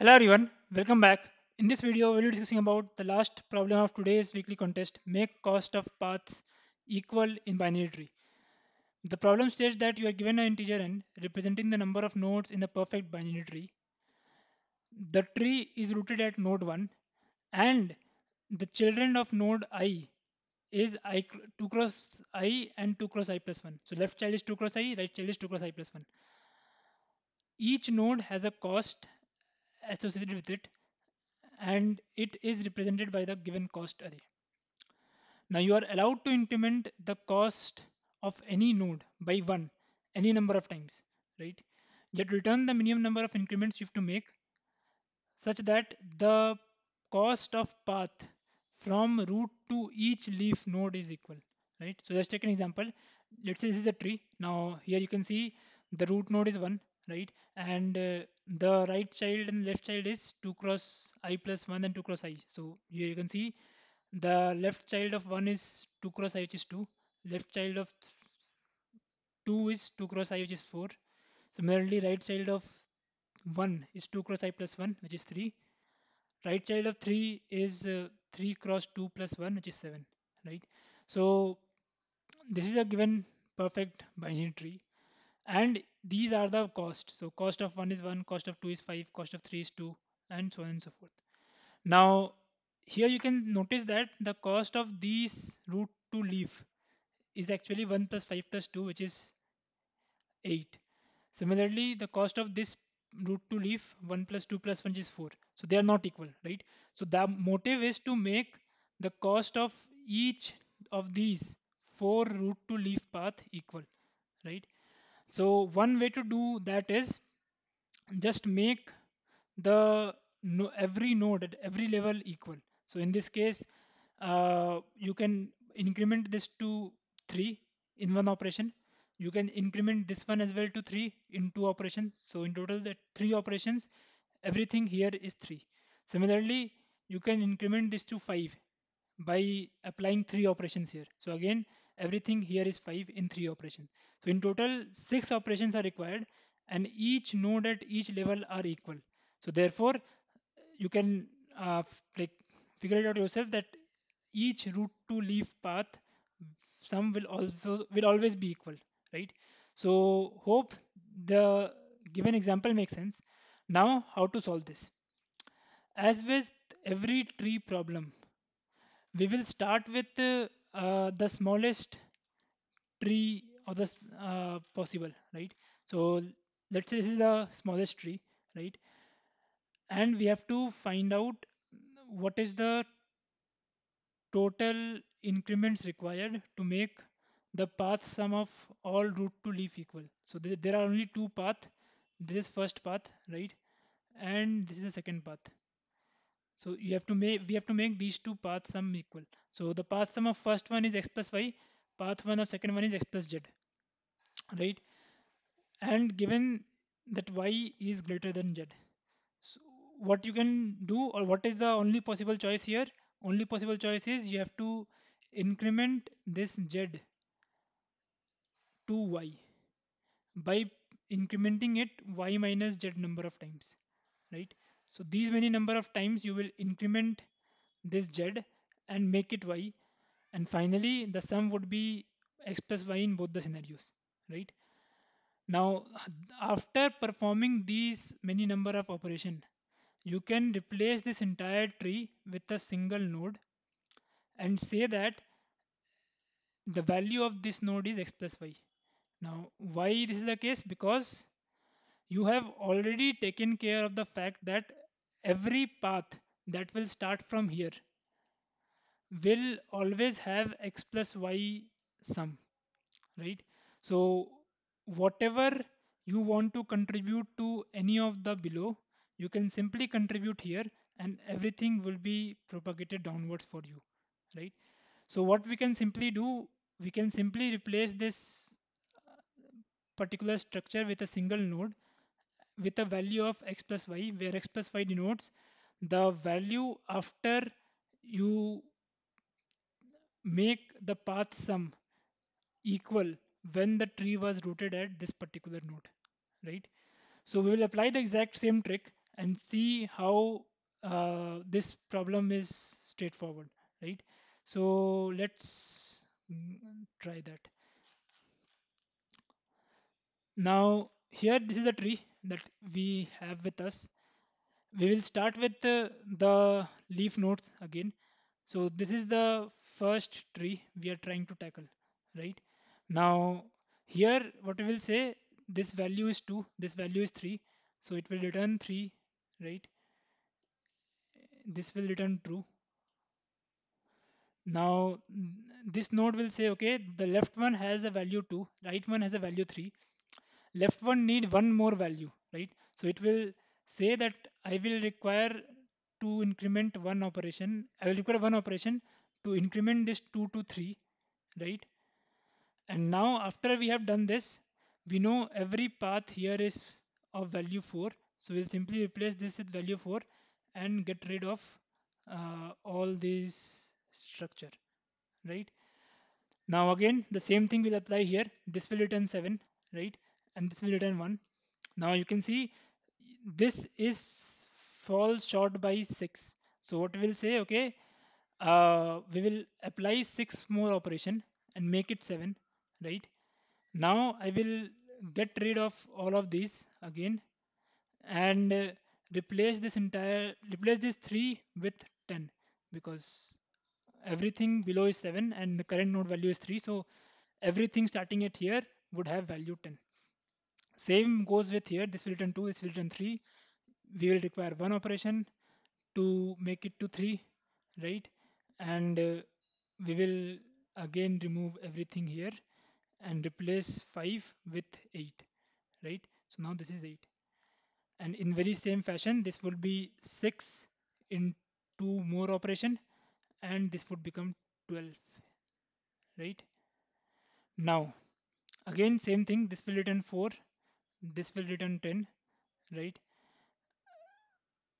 Hello everyone, welcome back. In this video, we'll be discussing about the last problem of today's weekly contest, make cost of paths equal in binary tree. The problem states that you are given an integer n representing the number of nodes in the perfect binary tree. The tree is rooted at node 1 and the children of node i is i 2 cross i and 2 cross i plus 1. So left child is 2 cross i, right child is 2 cross i plus 1. Each node has a cost associated with it and it is represented by the given cost array. Now you are allowed to increment the cost of any node by one any number of times, right? Yet return the minimum number of increments you have to make such that the cost of path from root to each leaf node is equal, right? So let's take an example. Let's say this is a tree. Now here you can see the root node is one, right? And uh, the right child and left child is 2 cross i plus 1 and 2 cross i. So here you can see the left child of 1 is 2 cross i which is 2. Left child of 2 is 2 cross i which is 4. Similarly right child of 1 is 2 cross i plus 1 which is 3. Right child of 3 is uh, 3 cross 2 plus 1 which is 7 right. So this is a given perfect binary tree and these are the costs. So cost of 1 is 1 cost of 2 is 5 cost of 3 is 2 and so on and so forth. Now here you can notice that the cost of these root to leaf is actually 1 plus 5 plus 2 which is 8 similarly the cost of this root to leaf 1 plus 2 plus 1 is 4 so they are not equal right? So the motive is to make the cost of each of these four root to leaf path equal right so one way to do that is just make the no, every node at every level equal. So in this case uh, you can increment this to 3 in one operation. You can increment this one as well to 3 in two operations so in total that three operations everything here is 3 similarly you can increment this to 5 by applying three operations here. So again everything here is 5 in three operations so in total six operations are required and each node at each level are equal. So therefore you can uh, like figure it out yourself that each root to leaf path sum will also will always be equal right? So hope the given example makes sense. Now how to solve this? As with every tree problem we will start with uh, the smallest tree or the uh, possible right? So let's say this is the smallest tree right? And we have to find out what is the total increments required to make the path sum of all root to leaf equal. So there, there are only two path. This is first path right? And this is the second path. So you have to make we have to make these two path sum equal. So the path sum of first one is x plus y path one of second one is x plus z right? And given that y is greater than z. So what you can do or what is the only possible choice here? Only possible choice is you have to increment this z to y by incrementing it y minus z number of times right? So these many number of times you will increment this z and make it y. And finally the sum would be x plus y in both the scenarios right? Now after performing these many number of operation you can replace this entire tree with a single node and say that the value of this node is x plus y. Now why this is the case? Because you have already taken care of the fact that every path that will start from here will always have x plus y sum right so whatever you want to contribute to any of the below you can simply contribute here and everything will be propagated downwards for you right? So what we can simply do we can simply replace this uh, particular structure with a single node with a value of x plus y where x plus y denotes the value after you make the path sum equal when the tree was rooted at this particular node right so we will apply the exact same trick and see how uh, this problem is straightforward, right? So let's mm, try that. Now here this is a tree that we have with us. We will start with uh, the leaf nodes again. So this is the first tree we are trying to tackle, right? Now here what we will say this value is 2, this value is 3. So it will return 3, right? This will return true. Now this node will say okay the left one has a value 2, right one has a value 3 left one need one more value, right? So it will say that I will require to increment one operation. I will require one operation to increment this 2 to 3, right? And now after we have done this, we know every path here is of value 4. So we'll simply replace this with value 4 and get rid of uh, all these structure, right? Now again, the same thing will apply here. This will return 7, right? And this will return 1. Now you can see this is falls short by 6. So what we'll say, okay, uh, we will apply 6 more operation and make it 7, right? Now I will get rid of all of these again and uh, replace this entire, replace this 3 with 10 because everything below is 7 and the current node value is 3 so everything starting at here would have value 10 same goes with here. This will return 2 this will return 3 we will require one operation to make it to 3 right? And uh, we will again remove everything here and replace 5 with 8 right? So now this is 8 and in very same fashion this will be 6 in two more operation and this would become 12 right? Now again same thing this will return 4 this will return 10 right?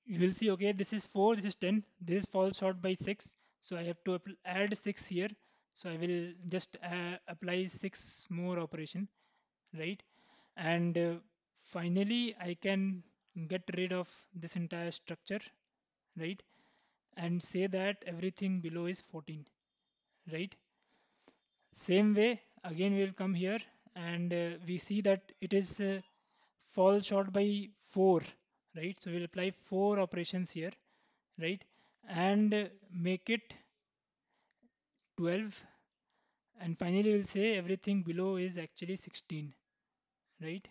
You will see okay this is 4 this is 10 this falls short by 6 so I have to add 6 here so I will just uh, apply 6 more operation right? And uh, finally I can get rid of this entire structure right? And say that everything below is 14 right? Same way again we will come here and uh, we see that it is uh, fall short by 4 right? So we'll apply 4 operations here right? And uh, make it 12 and finally we'll say everything below is actually 16 right?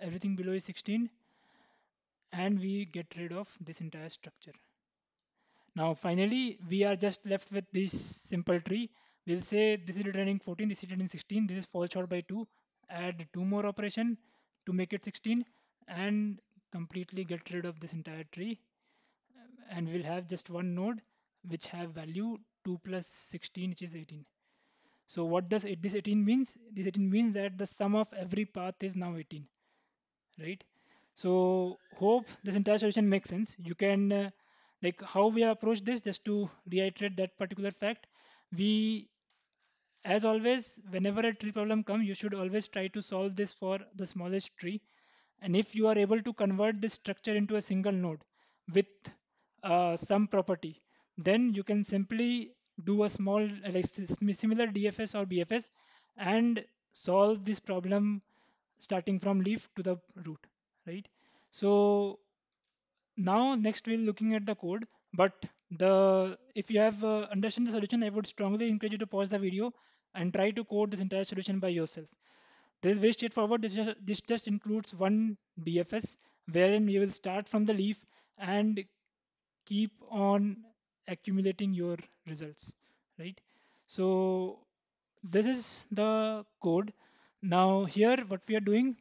Everything below is 16 and we get rid of this entire structure. Now finally we are just left with this simple tree. We'll say this is returning 14 this is returning 16 this is fall short by 2 add two more operation to make it 16 and completely get rid of this entire tree. And we'll have just one node which have value 2 plus 16 which is 18 so what does it, this 18 means? This 18 means that the sum of every path is now 18 right? So hope this entire solution makes sense. You can uh, like how we have approached this just to reiterate that particular fact. We as always whenever a tree problem comes you should always try to solve this for the smallest tree. And if you are able to convert this structure into a single node with uh, some property then you can simply do a small like similar dfs or bfs and solve this problem starting from leaf to the root right? So now next we're looking at the code but the if you have uh, understand the solution i would strongly encourage you to pause the video and try to code this entire solution by yourself. This is very straightforward. This just, this just includes one dfs wherein you will start from the leaf and keep on accumulating your results right so this is the code now here what we are doing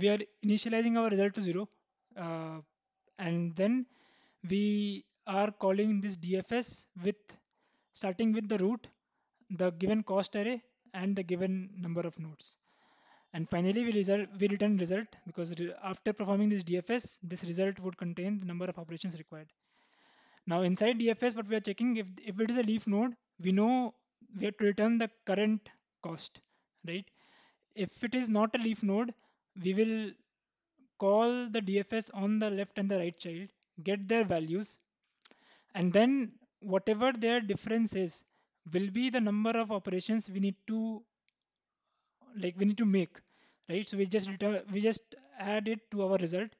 we are initializing our result to 0 uh, and then we are calling this DFS with starting with the root, the given cost array and the given number of nodes. And finally we, result, we return result because after performing this DFS, this result would contain the number of operations required. Now inside DFS, what we are checking, if, if it is a leaf node, we know we have to return the current cost, right? If it is not a leaf node, we will call the DFS on the left and the right child, get their values, and then whatever their difference is will be the number of operations we need to like we need to make right so we just return we just add it to our result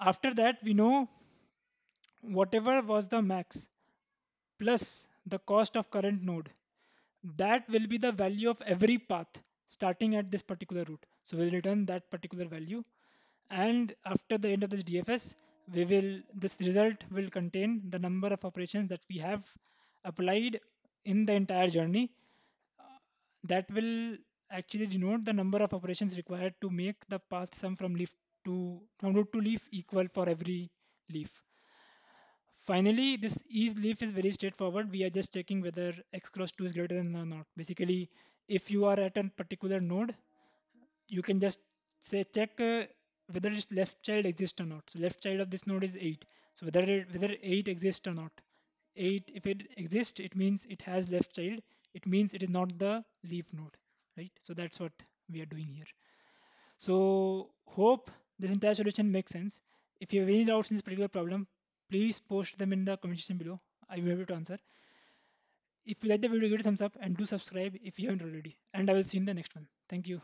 after that we know whatever was the max plus the cost of current node that will be the value of every path starting at this particular root so we'll return that particular value and after the end of this dfs we will this result will contain the number of operations that we have applied in the entire journey. That will actually denote the number of operations required to make the path sum from leaf to from root to leaf equal for every leaf Finally, this isLeaf is very straightforward. We are just checking whether x cross 2 is greater than or not. Basically, if you are at a particular node, you can just say check uh, whether its left child exists or not. So left child of this node is 8. So whether it, whether 8 exists or not. 8 if it exists, it means it has left child. It means it is not the leaf node, right? So that's what we are doing here. So hope this entire solution makes sense. If you have any doubts in this particular problem, please post them in the comment section below. I will be able to answer. If you like the video, give it a thumbs up and do subscribe if you haven't already. And I will see you in the next one. Thank you.